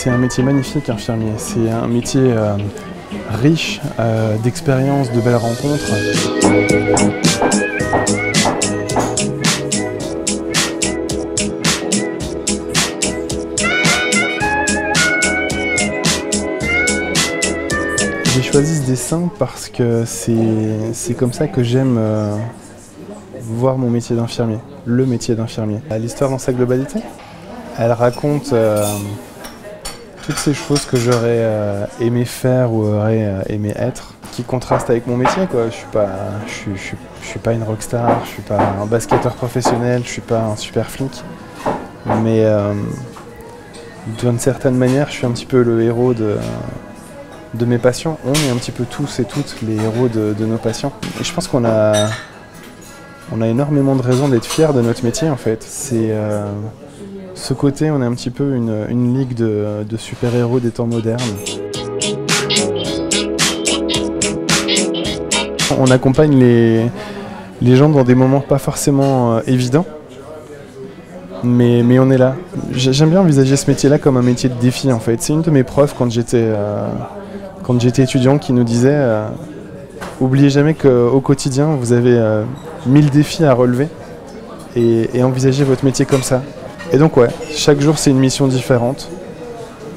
C'est un métier magnifique, infirmier. C'est un métier euh, riche euh, d'expériences, de belles rencontres. J'ai choisi ce dessin parce que c'est comme ça que j'aime euh, voir mon métier d'infirmier, le métier d'infirmier. L'histoire dans sa globalité, elle raconte toutes ces choses que j'aurais euh, aimé faire ou aurais euh, aimé être, qui contrastent avec mon métier. Quoi. Je suis pas, je suis, je suis, pas une rockstar, je suis pas un basketteur professionnel, je suis pas un super flic, mais euh, d'une certaine manière, je suis un petit peu le héros de de mes patients. On est un petit peu tous et toutes les héros de, de nos patients. Et je pense qu'on a, on a énormément de raisons d'être fiers de notre métier en fait. C'est ce côté, on est un petit peu une, ligue de, super-héros des temps modernes. On accompagne les, gens dans des moments pas forcément euh, évidents, mais, on est là. J'ai- J'aime bien envisager ce métier-là comme un métier de défi en fait. C'est une de mes profs quand j'étais euh, étudiant qui nous disait euh, Oubliez jamais qu'au quotidien, vous avez euh, 1000 défis à relever et envisagez votre métier comme ça. Et donc, ouais, chaque jour, c'est une mission différente.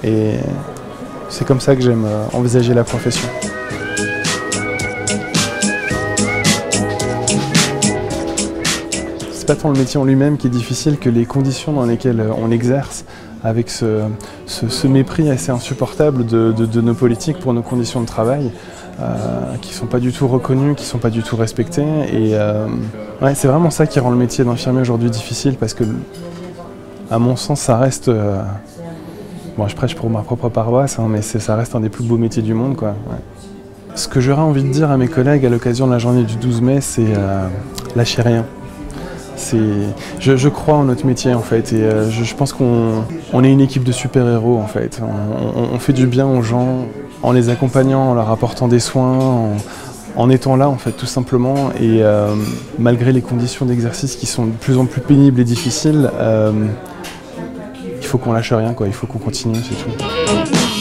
Et c'est comme ça que j'aime euh, envisager la profession. C'est pas tant le métier en lui-même qui est difficile que les conditions dans lesquelles euh, on l'exerce, avec ce, mépris assez insupportable de, nos politiques pour nos conditions de travail, euh, qui sont pas du tout reconnues, qui sont pas du tout respectées. Et euh, ouais, c'est vraiment ça qui rend le métier d'infirmier aujourd'hui difficile parce que, à mon sens, ça reste. euh, bon, je prêche pour ma propre paroisse, hein, mais ça reste un des plus beaux métiers du monde, quoi. Ce que j'aurais envie de dire à mes collègues à l'occasion de la journée du 12 mai, c'est euh, lâchez rien. Je, je crois en notre métier en fait et euh, je, pense qu'on on est une équipe de super-héros en fait. On, fait du bien aux gens en les accompagnant, en leur apportant des soins, en, étant là en fait tout simplement et euh, malgré les conditions d'exercice qui sont de plus en plus pénibles et difficiles, il faut qu'on lâche rien quoi, il faut qu'on continue, c'est tout.